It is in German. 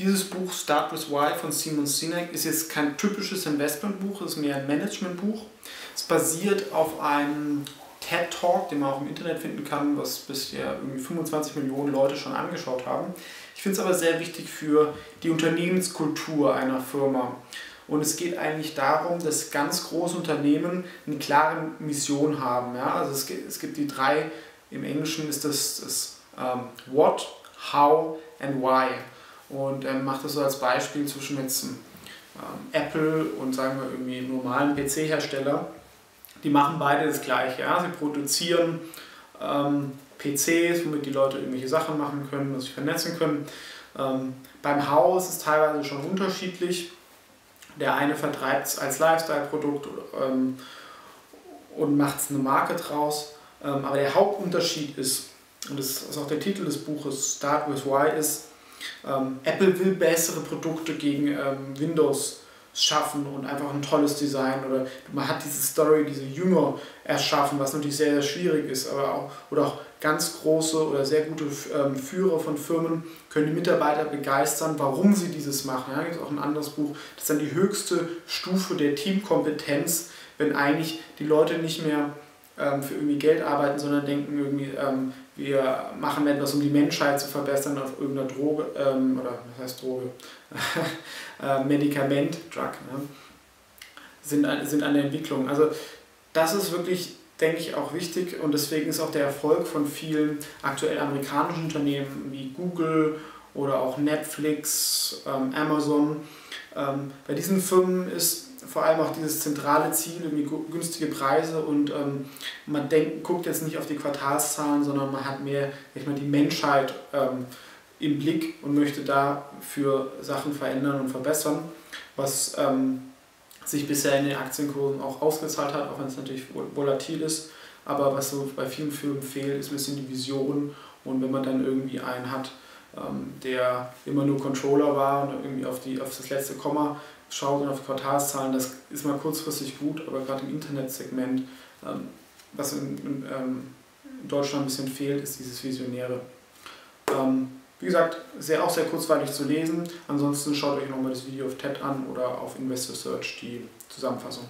dieses Buch Start with Why von Simon Sinek ist jetzt kein typisches Investmentbuch, es ist mehr ein Managementbuch. Es basiert auf einem TED Talk, den man auch im Internet finden kann, was bisher irgendwie 25 Millionen Leute schon angeschaut haben. Ich finde es aber sehr wichtig für die Unternehmenskultur einer Firma. Und es geht eigentlich darum, dass ganz große Unternehmen eine klare Mission haben. Ja? Also es gibt, es gibt die drei, im Englischen ist das, das um, ähm, What, How and Why. Und ähm, macht das so als Beispiel zwischen jetzt ähm, Apple und sagen wir irgendwie normalen PC-Hersteller die machen beide das Gleiche. Ja? Sie produzieren ähm, PCs, womit die Leute irgendwelche Sachen machen können, sich vernetzen können. Ähm, beim Haus ist es teilweise schon unterschiedlich. Der eine vertreibt es als Lifestyle-Produkt ähm, und macht es eine Marke draus. Ähm, aber der Hauptunterschied ist, und das ist auch der Titel des Buches Start with Why, ist, Apple will bessere Produkte gegen ähm, Windows schaffen und einfach ein tolles Design oder man hat diese Story, diese Jünger erschaffen, was natürlich sehr, sehr schwierig ist, aber auch oder auch ganz große oder sehr gute ähm, Führer von Firmen können die Mitarbeiter begeistern, warum sie dieses machen. Ja, gibt auch ein anderes Buch, das ist dann die höchste Stufe der Teamkompetenz, wenn eigentlich die Leute nicht mehr ähm, für irgendwie Geld arbeiten, sondern denken irgendwie, ähm, wir machen etwas, um die Menschheit zu verbessern auf irgendeiner Droge, ähm, oder was heißt Droge, äh, Medikament, Drug, ne? sind, sind an der Entwicklung. Also das ist wirklich, denke ich, auch wichtig und deswegen ist auch der Erfolg von vielen aktuell amerikanischen Unternehmen wie Google oder auch Netflix, ähm, Amazon, ähm, bei diesen Firmen ist vor allem auch dieses zentrale Ziel, irgendwie günstige Preise und ähm, man denkt, guckt jetzt nicht auf die Quartalszahlen, sondern man hat mehr ich meine, die Menschheit ähm, im Blick und möchte dafür Sachen verändern und verbessern, was ähm, sich bisher in den Aktienkursen auch ausgezahlt hat, auch wenn es natürlich volatil ist. Aber was so bei vielen Firmen fehlt, ist ein bisschen die Vision und wenn man dann irgendwie einen hat, der immer nur Controller war und irgendwie auf, die, auf das letzte Komma schaut und auf Quartalszahlen, das ist mal kurzfristig gut, aber gerade im Internetsegment, ähm, was in, in, ähm, in, Deutschland ein bisschen fehlt, ist dieses Visionäre. Ähm, wie gesagt, sehr, auch sehr kurzweilig zu lesen. Ansonsten schaut euch nochmal das Video auf TED an oder auf Investor Search die Zusammenfassung.